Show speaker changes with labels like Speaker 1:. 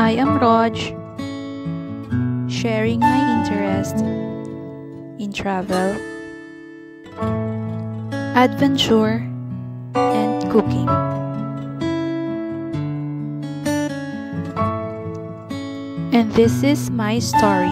Speaker 1: I am Raj. sharing my interest in travel, adventure, and cooking. And this is my story.